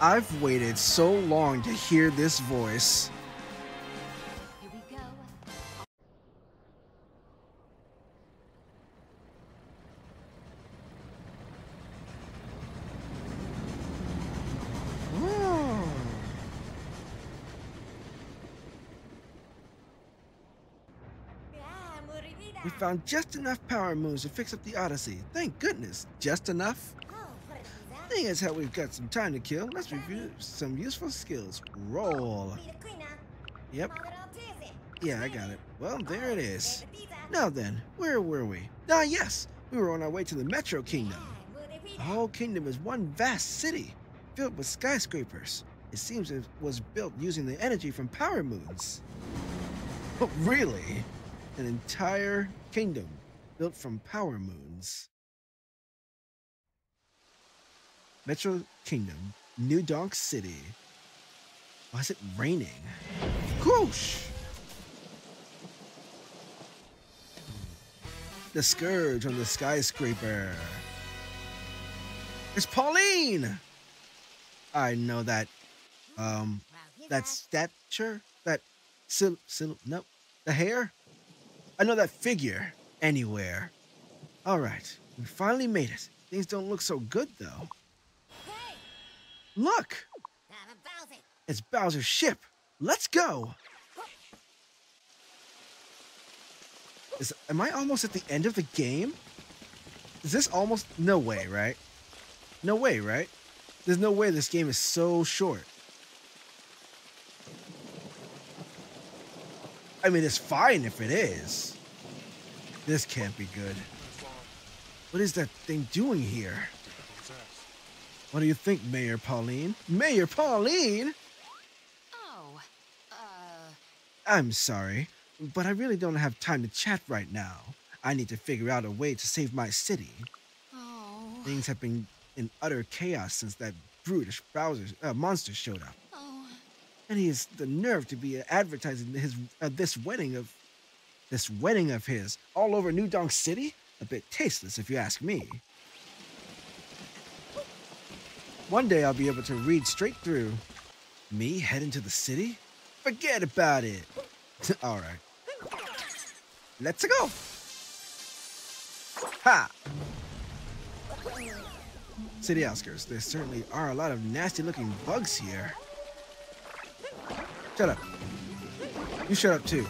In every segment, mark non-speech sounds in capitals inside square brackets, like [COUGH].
I've waited so long to hear this voice. Found just enough power moons to fix up the Odyssey. Thank goodness. Just enough? Thing is how we've got some time to kill, let's review some useful skills. Roll. Yep. Yeah, I got it. Well, there it is. Now then, where were we? Ah, yes. We were on our way to the Metro Kingdom. The whole kingdom is one vast city, filled with skyscrapers. It seems it was built using the energy from power moons. Oh, really? An entire kingdom built from power moons. Metro Kingdom, New Donk City. Why is it raining? Whoosh! The Scourge on the skyscraper. It's Pauline! I know that. Um, that stature? That sil, sil, no, the hair? I know that figure anywhere. All right, we finally made it. Things don't look so good though. Hey! Look, it's Bowser's ship. Let's go. Is am I almost at the end of the game? Is this almost no way, right? No way, right? There's no way this game is so short. I mean, it's fine if it is. This can't be good. What is that thing doing here? What do you think, Mayor Pauline? Mayor Pauline? Oh, uh, I'm sorry, but I really don't have time to chat right now. I need to figure out a way to save my city. oh, Things have been in utter chaos since that brutish Bowser uh, monster showed up. And he has the nerve to be advertising his uh, this wedding of this wedding of his all over New Donk City. A bit tasteless, if you ask me. One day I'll be able to read straight through. Me head into the city? Forget about it. [LAUGHS] all right. Let's go. Ha! City outskirts. There certainly are a lot of nasty looking bugs here. Shut up. You shut up too.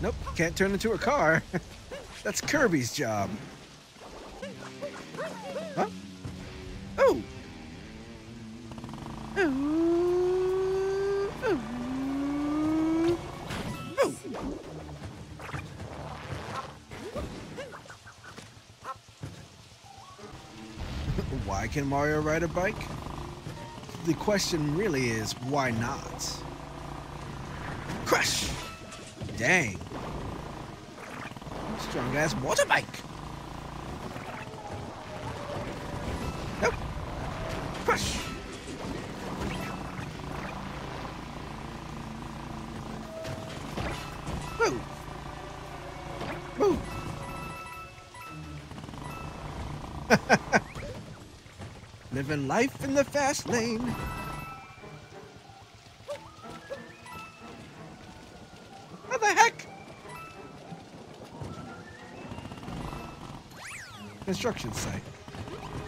Nope, can't turn into a car. [LAUGHS] That's Kirby's job. Huh? Oh! Ooh, can Mario ride a bike? The question really is, why not? Crush! Dang. Strong ass motorbike. Living life in the fast lane. What the heck? Construction site.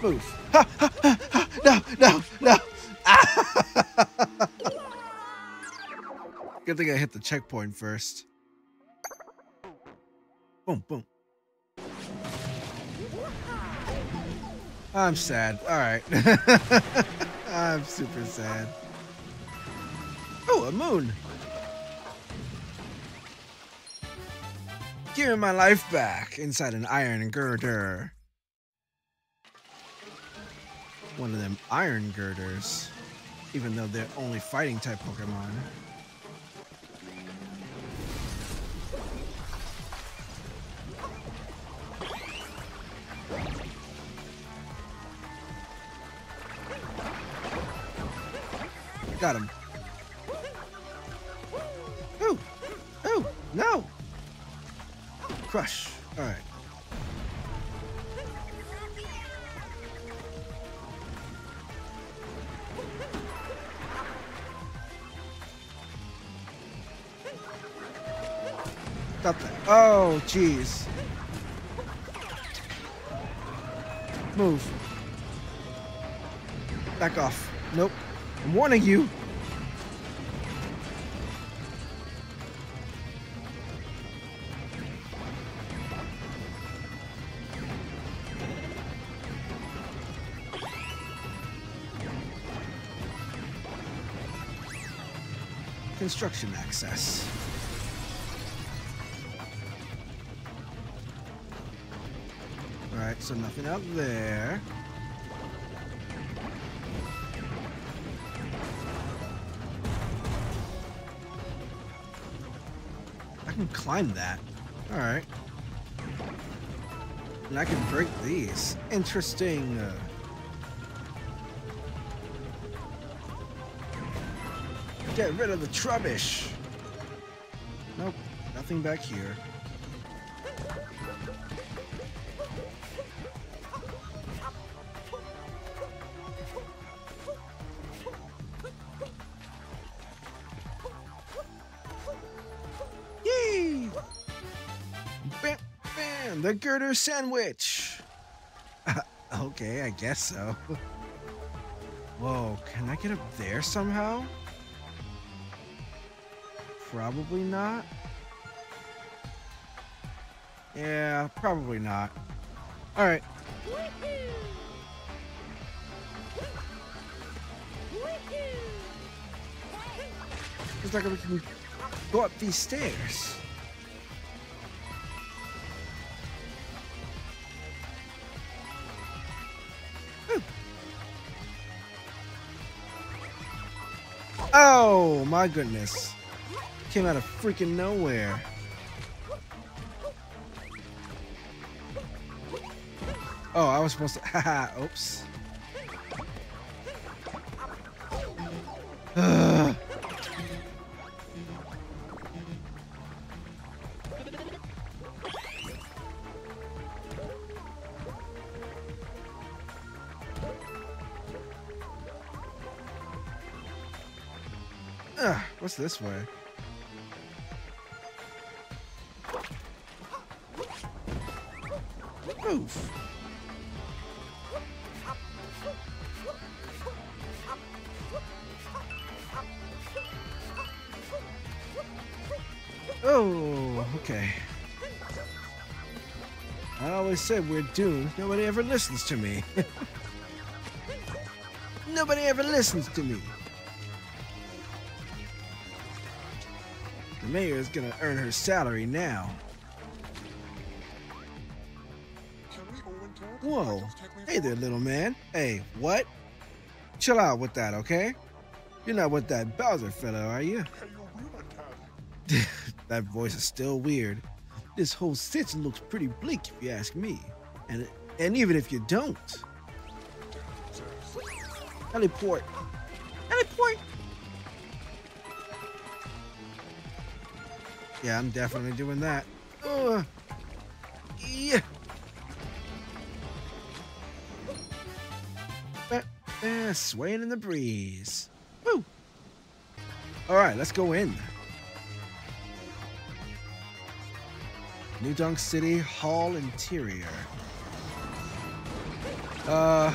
Move. Ha, ha, ha, ha. No, no, no. Ah. [LAUGHS] Good thing I hit the checkpoint first. Boom, boom. I'm sad. All right. [LAUGHS] I'm super sad. Oh, a moon. Give me my life back inside an iron girder. One of them iron girders, even though they're only fighting type Pokemon. Got him. Ooh! Ooh! No! Crush. Alright. Oh, jeez. Move. Back off. Nope. I'm warning you. Construction access. Alright, so nothing out there. Climb that. Alright. And I can break these. Interesting. Uh, get rid of the trubbish. Nope, nothing back here. The girder sandwich. [LAUGHS] okay, I guess so. [LAUGHS] Whoa, can I get up there somehow? Probably not. Yeah, probably not. All right. Looks like we can go up these stairs. Oh my goodness. Came out of freaking nowhere. Oh, I was supposed to. [LAUGHS] Haha, oops. [SIGHS] [SIGHS] this way? Move. Oh, okay. I always said we're doomed. Nobody ever listens to me. [LAUGHS] Nobody ever listens to me. The mayor is gonna earn her salary now. Whoa. Hey there, little man. Hey, what? Chill out with that, okay? You're not with that Bowser fellow, are you? [LAUGHS] that voice is still weird. This whole situation looks pretty bleak if you ask me. And and even if you don't. Heliport. Heliport. Yeah, I'm definitely doing that. Ugh. Yeah. Eh, eh, swaying in the breeze. Woo. All right, let's go in. New Donk City Hall Interior. Uh,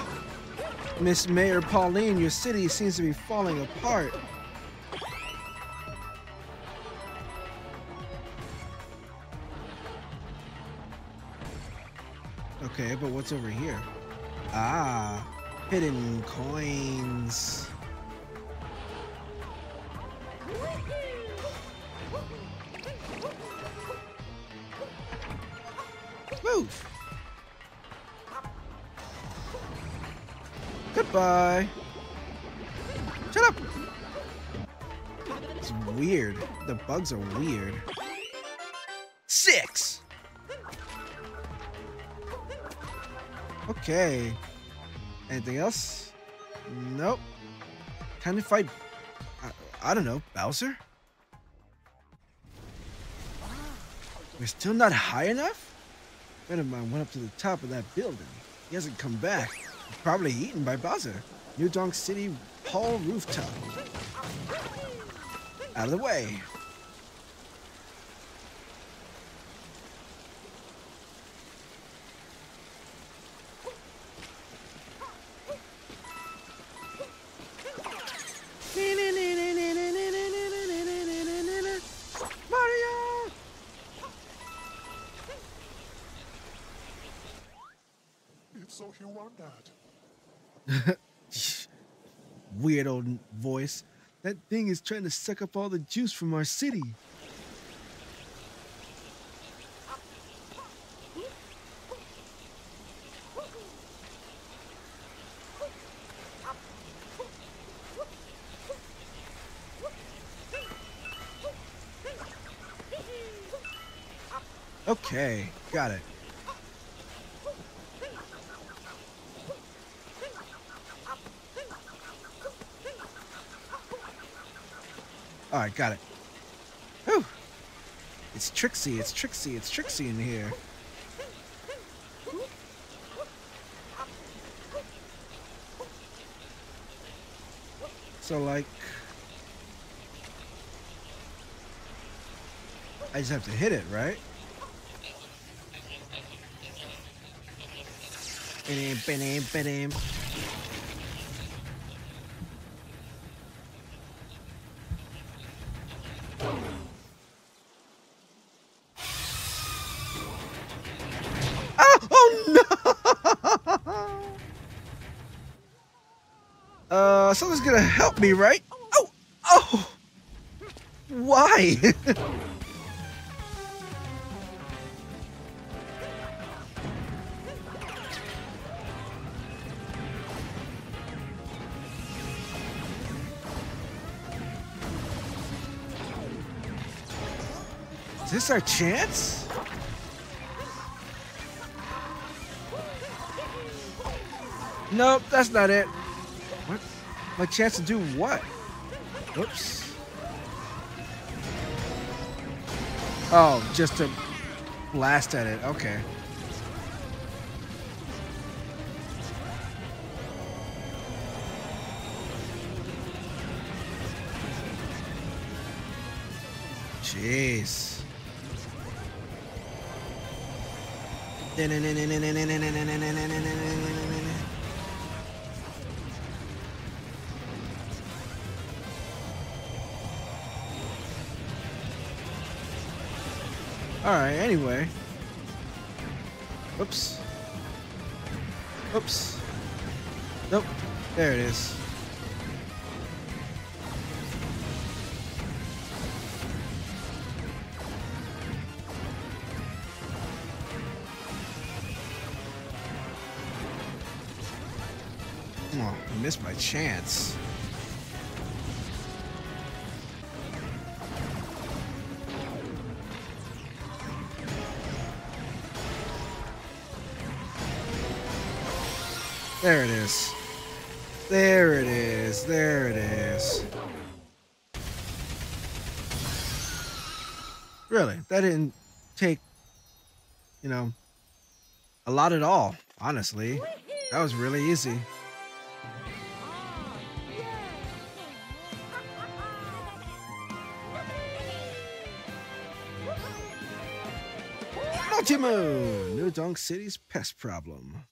Miss Mayor Pauline, your city seems to be falling apart. Okay, but what's over here? Ah, hidden coins. Move. Goodbye. Shut up. It's weird. The bugs are weird. Okay. Anything else? Nope. Time to fight I don't know, Bowser? We're still not high enough? Friend of mine went up to the top of that building. He hasn't come back. Probably eaten by Bowser. New Donk City Hall rooftop. Out of the way. [LAUGHS] Weird old voice. That thing is trying to suck up all the juice from our city. Okay, got it. All right, got it. Whew. It's Trixie, it's Trixie, it's Trixie in here. So, like, I just have to hit it, right? Ba-dam, ba-dam, ba-dam. Ah! Oh no! Someone's gonna help me, right? Oh! Oh! Why? [LAUGHS] Is this our chance? Nope, that's not it. My chance to do what? Whoops. Oh, just to blast at it. Okay. Jeez. Alright, anyway. Oops. Oops. Nope. There it is. Oh, I missed my chance. There it is. There it is. There it is. Really, that didn't take, you know, a lot at all, honestly. That was really easy. Multi-Moon, New Donk City's pest problem.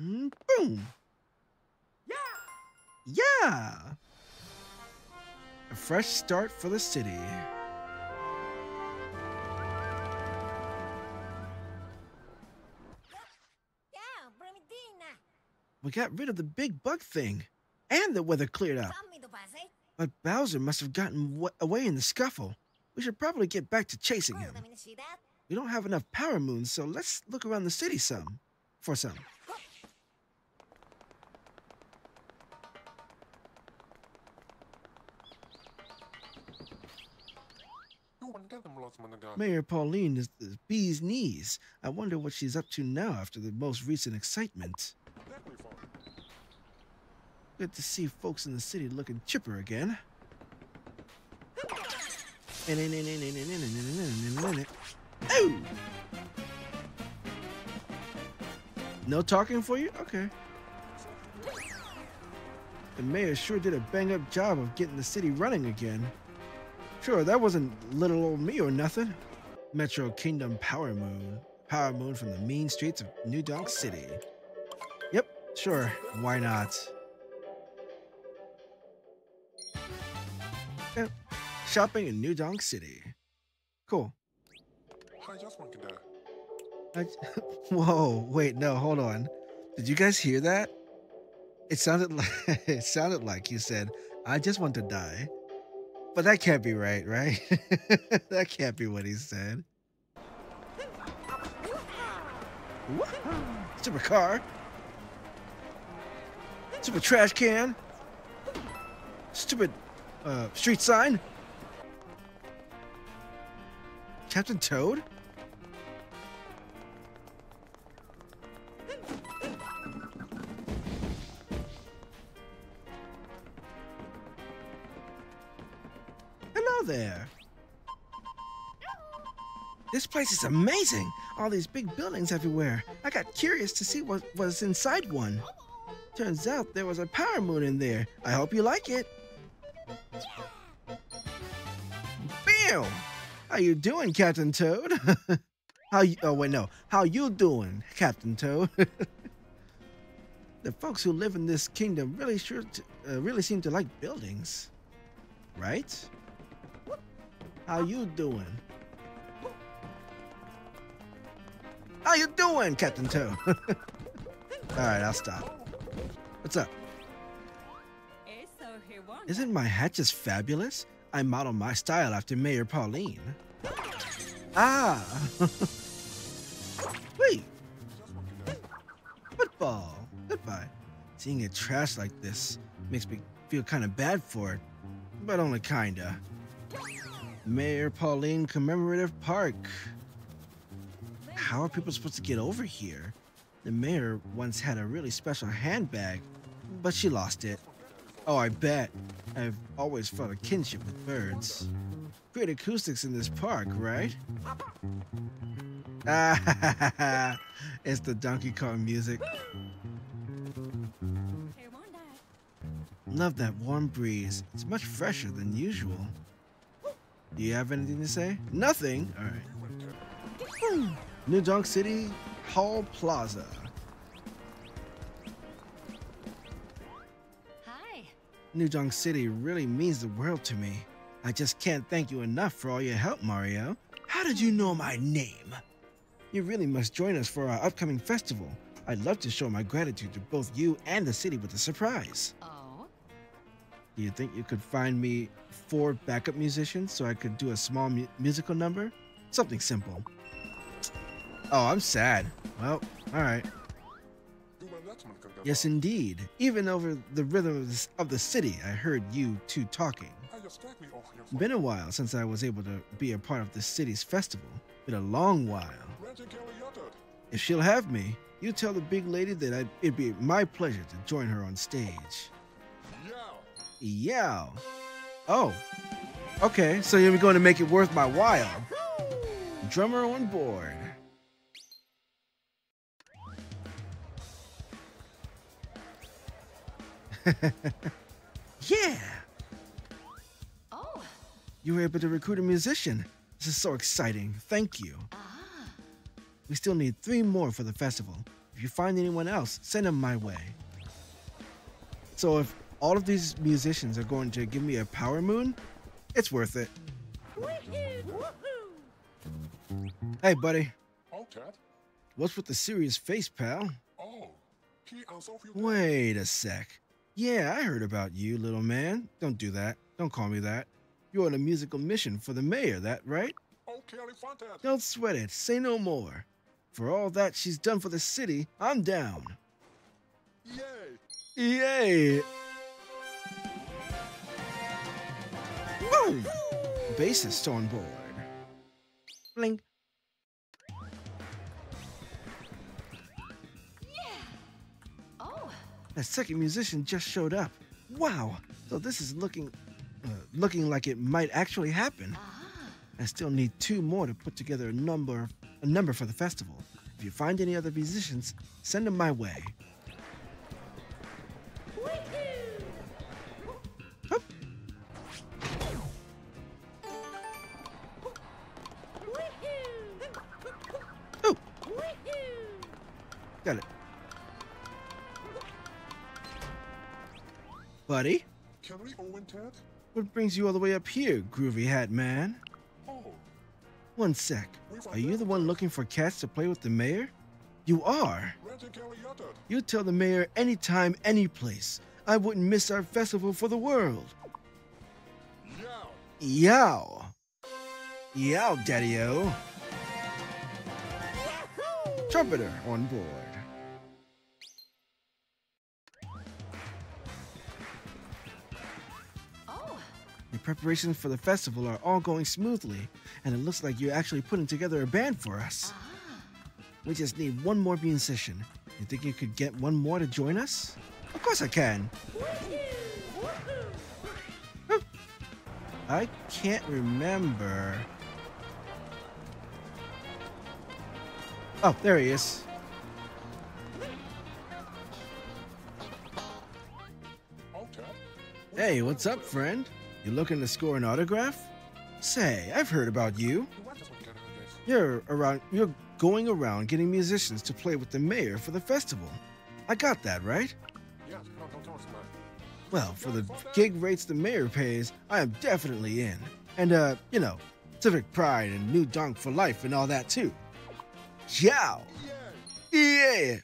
Mm, boom. Yeah. Yeah. A fresh start for the city. We got rid of the big bug thing, and the weather cleared up. Tell me to pass? But Bowser must have gotten away in the scuffle. We should probably get back to chasing him. let me see that. We don't have enough power moons, so let's look around the city some. For some. Mayor Pauline is the bee's knees. I wonder what she's up to now after the most recent excitement. Good to see folks in the city looking chipper again. Oh! No talking for you? Okay. The mayor sure did a bang up job of getting the city running again. Sure, that wasn't little old me or nothing. Metro Kingdom Power Moon. Power Moon from the mean streets of New Donk City. Yep, sure, why not? Yep, shopping in New Donk City. Cool. I, just want to die. I j whoa, wait, no, hold on. Did you guys hear that? It sounded [LAUGHS] like it sounded like you said, "I just want to die." But that can't be right, right? [LAUGHS] that can't be what he said. Super car. Super trash can. Stupid uh, street sign. Captain Toad? This place is amazing. All these big buildings everywhere. I got curious to see what was inside one. Turns out there was a power moon in there. I hope you like it. Bam! How you doing, Captain Toad? [LAUGHS] How you, oh wait, no. How you doing, Captain Toad? [LAUGHS] the folks who live in this kingdom really sure to, uh, really seem to like buildings. Right? How you doing? How you doing, Captain Toad? [LAUGHS] All right, I'll stop. What's up? Isn't my hat just fabulous? I model my style after Mayor Pauline. Ah! [LAUGHS] Wait! Football! Goodbye. Seeing it trashed like this makes me feel kind of bad for it, but only kinda. Mayor Pauline Commemorative Park. How are people supposed to get over here? The mayor once had a really special handbag, but she lost it. Oh, I bet. I've always felt a kinship with birds. Great acoustics in this park, right? Ah, [LAUGHS] it's the Donkey Kong music. Love that warm breeze. It's much fresher than usual. Do you have anything to say? Nothing? All right. New Donk City Hall Plaza. Hi. New Donk City really means the world to me. I just can't thank you enough for all your help, Mario. How did you know my name? You really must join us for our upcoming festival. I'd love to show my gratitude to both you and the city with a surprise. Oh. Do you think you could find me four backup musicians so I could do a small mu- musical number? Something simple. Oh, I'm sad. Well, all right. Yes, indeed. Even over the rhythm of the, of the city, I heard you two talking. Been a while since I was able to be a part of the city's festival. Been a long while. If she'll have me, you tell the big lady that I'd, it'd be my pleasure to join her on stage. Yeah. Oh. Okay, so you're going to make it worth my while. Drummer on board. [LAUGHS] yeah. Oh. You were able to recruit a musician. This is so exciting. Thank you. Ah. We still need three more for the festival. If you find anyone else, send them my way. So if all of these musicians are going to give me a power moon, it's worth it. Hey, buddy. Oh, Cat. What's with the serious face, pal? Oh, he also feel Wait a sec. Yeah, I heard about you, little man. Don't do that. Don't call me that. You're on a musical mission for the mayor, that right? Okay. Don't sweat it. Say no more. For all that she's done for the city, I'm down. Yay! Yay! Boom! Bassist on board. Bling. That second musician just showed up. Wow. So this is looking, uh, looking like it might actually happen. ah. I still need two more to put together a number, a number for the festival. If you find any other musicians, send them my way. Hup. Oh, got it. Buddy, Can we Owen Ted? what brings you all the way up here, Groovy Hat Man? Oh, One sec. Are you the one looking for cats to play with the mayor? You are. You tell the mayor anytime, any place. I wouldn't miss our festival for the world. Yeah. Yow. Yow, Daddy-O. Trumpeter on board. Preparations for the festival are all going smoothly, and it looks like you're actually putting together a band for us. ah. We just need one more musician. You think you could get one more to join us? Of course I can. I can't remember. Oh, there he is. Hey, what's up, friend? You looking to score an autograph? Say, I've heard about you. You're around you're going around getting musicians to play with the mayor for the festival. I got that, right? Well, for the gig rates the mayor pays, I am definitely in. And uh, you know, civic pride and New Donk for life and all that too. Ciao. Yeah.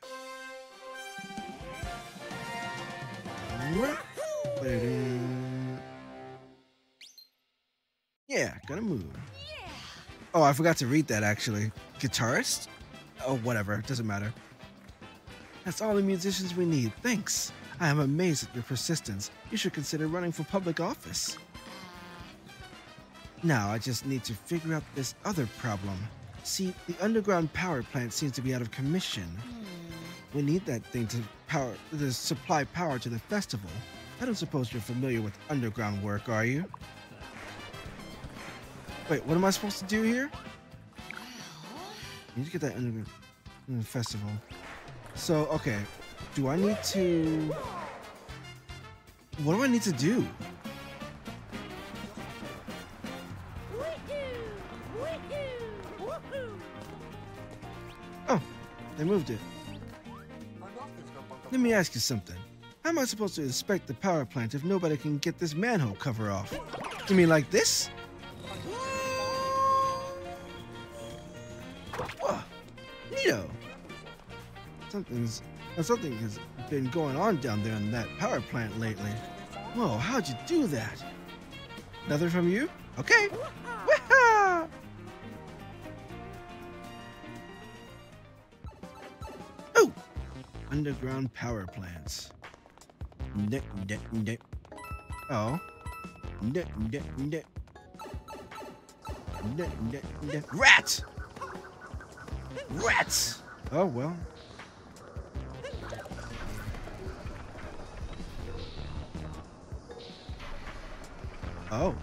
Yeah. Yeah, gotta move. Yeah. Oh, I forgot to read that actually. Guitarist? Oh, whatever. Doesn't matter. That's all the musicians we need. Thanks. I am amazed at your persistence. You should consider running for public office. Uh. Now, I just need to figure out this other problem. See, the underground power plant seems to be out of commission. Hmm. We need that thing to power to supply power to the festival. I don't suppose you're familiar with underground work, are you? Wait, what am I supposed to do here? I need to get that underground the mm, festival. So, okay, do I need to? What do I need to do? Oh, they moved it. Let me ask you something. How am I supposed to inspect the power plant if nobody can get this manhole cover off? You mean like this? Something's uh, something has been going on down there in that power plant lately. Whoa, how'd you do that? Nothing from you? Okay. Oh, underground power plants. Oh. Rats! Rats! Oh, well. Oh.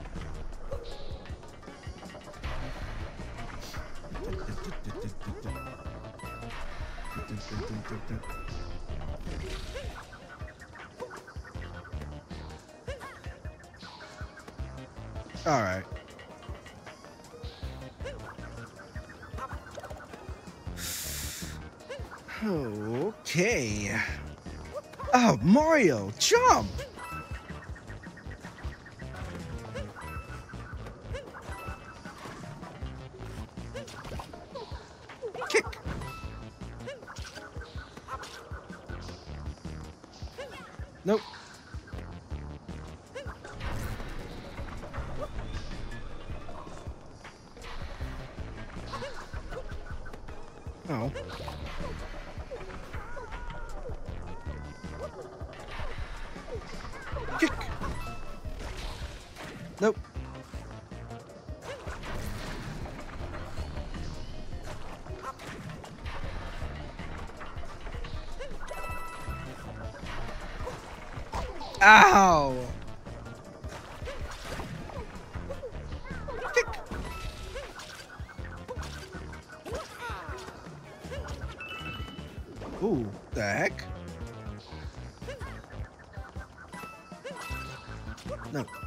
All right. Okay. Oh, Mario! Nope. Ah!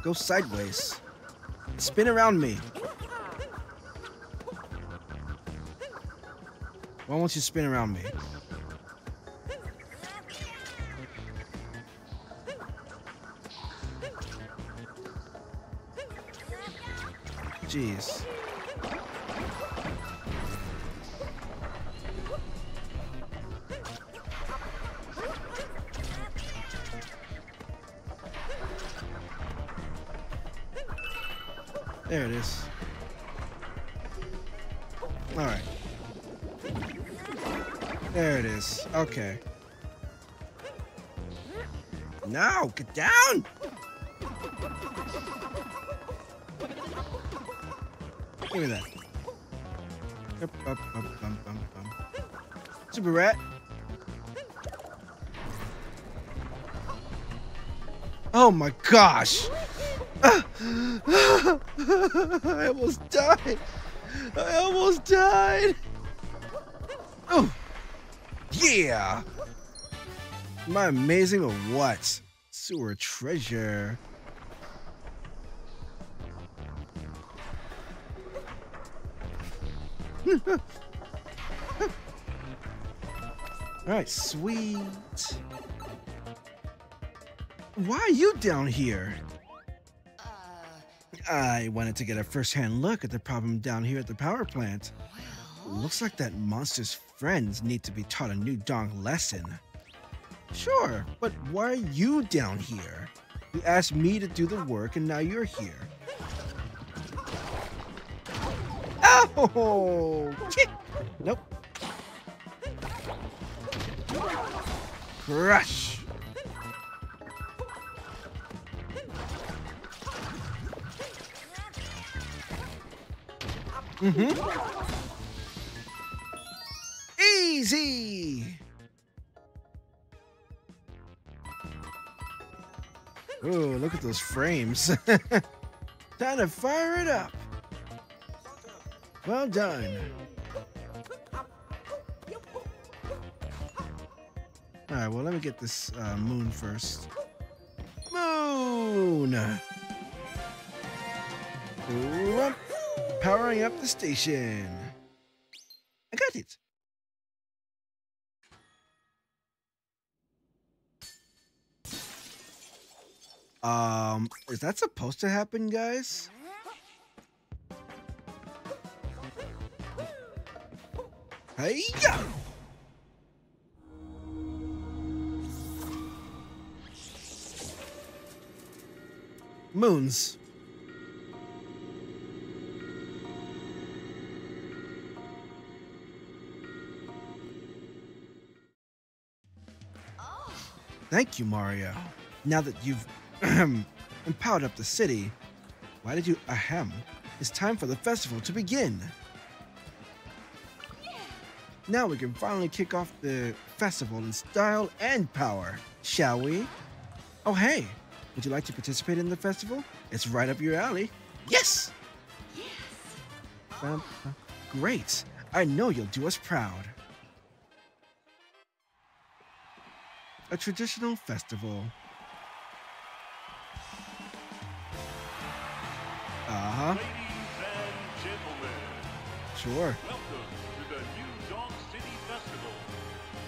Go sideways. Spin around me. Why won't you spin around me? Jeez. There it is. All right. There it is. Okay. No, get down! Give me that. Up, up, up, bum, bum, bum. Super rat. Oh my gosh! Ah. [LAUGHS] I almost died. I almost died. Oh, yeah. Am I amazing or what? Sewer treasure. [LAUGHS] All right, sweet. Why are you down here? I wanted to get a first-hand look at the problem down here at the power plant. Looks like that monster's friends need to be taught a New Donk lesson. Sure, but why are you down here? You asked me to do the work and now you're here. Oh! [LAUGHS] Kick! Nope. Crush! Mm-hmm. Easy! Ooh, look at those frames. [LAUGHS] Time to fire it up. Well done. Alright, well, let me get this uh, moon first. Moon! Powering up the station. I got it. Um, is that supposed to happen, guys? Hey, yeah! Moons. Thank you, Mario. Now that you've [CLEARS THROAT] empowered up the city, why did you ahem? It's time for the festival to begin. Now we can finally kick off the festival in style and power, shall we? Oh, hey, would you like to participate in the festival? It's right up your alley. Yes! yes. Uh, great. I know you'll do us proud. A traditional festival. Uh huh. Ladies and gentlemen, Sure. welcome to the New Donk City Festival,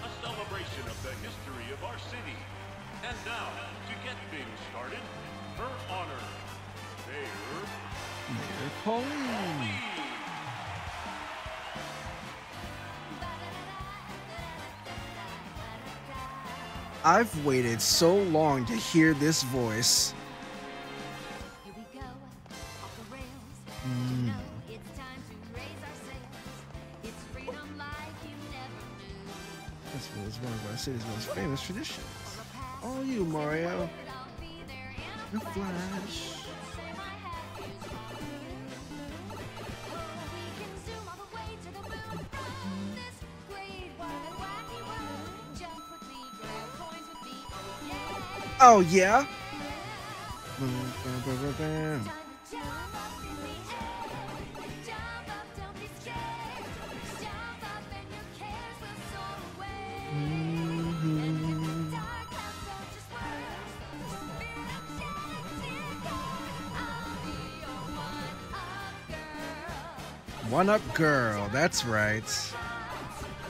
a celebration of the history of our city. And now, to get things started, her honor, Mayor Mayor Pauline. Lee. I've waited so long to hear this voice. Here we go, off the rails. Mm. You know it's time to raise our sails. It's freedom like you never knew. Festival is one of our city's most famous traditions. All you, Mario. I'll be there and The Flash. One-up girl. One up girl, that's right.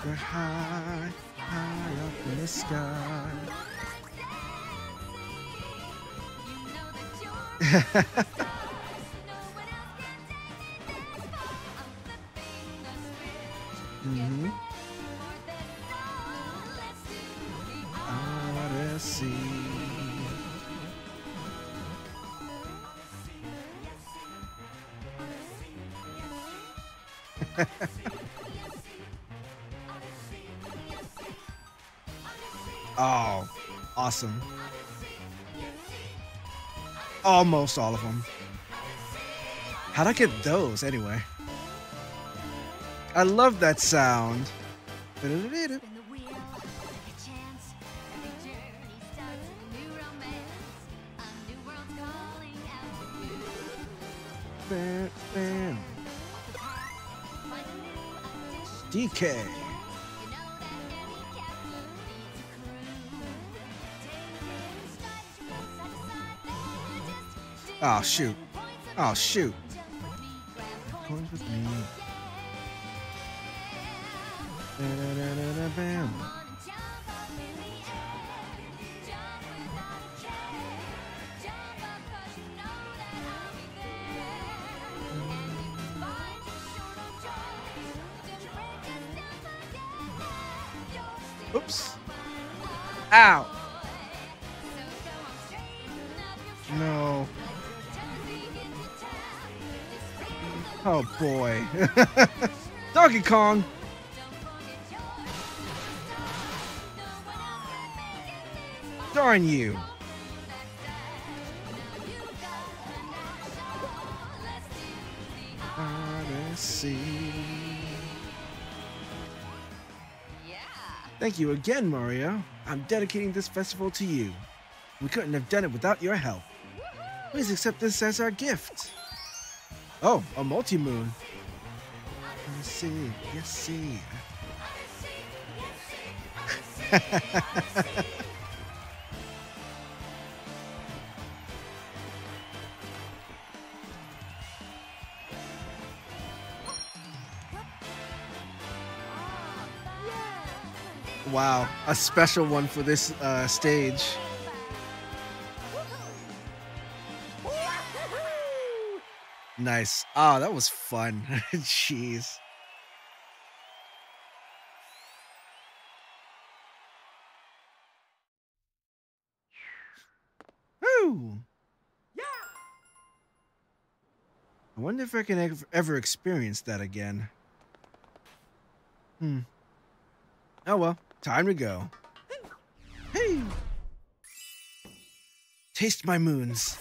We're high, high up in the sky. [LAUGHS] mm-hmm. Almost all of them. How'd I get those anyway? I love that sound. [LAUGHS] In Oh, shoot. Oh, shoot. This Darn you. Thank you again, Mario. I'm dedicating this festival to you. We couldn't have done it without your help. Please accept this as our gift. Oh, a multi-moon. Odyssey, yes, see. Wow, a special one for this uh, stage. Nice. Oh, that was fun. [LAUGHS] Jeez. Wonder if I can ev- ever experience that again. Hmm. Oh well, time to go. Hey! Taste my moons.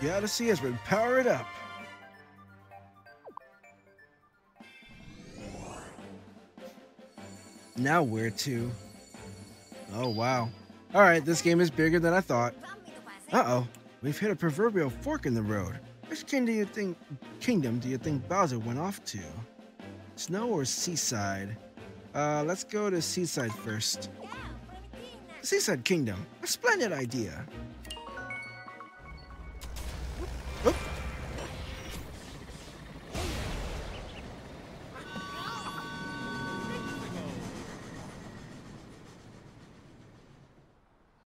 The Odyssey has been powered up. Now where to? Oh wow. Alright, this game is bigger than I thought. Uh-oh. We've hit a proverbial fork in the road. Which king do you think kingdom do you think Bowser went off to? Snow or seaside? Uh let's go to seaside first. Seaside Kingdom. A splendid idea.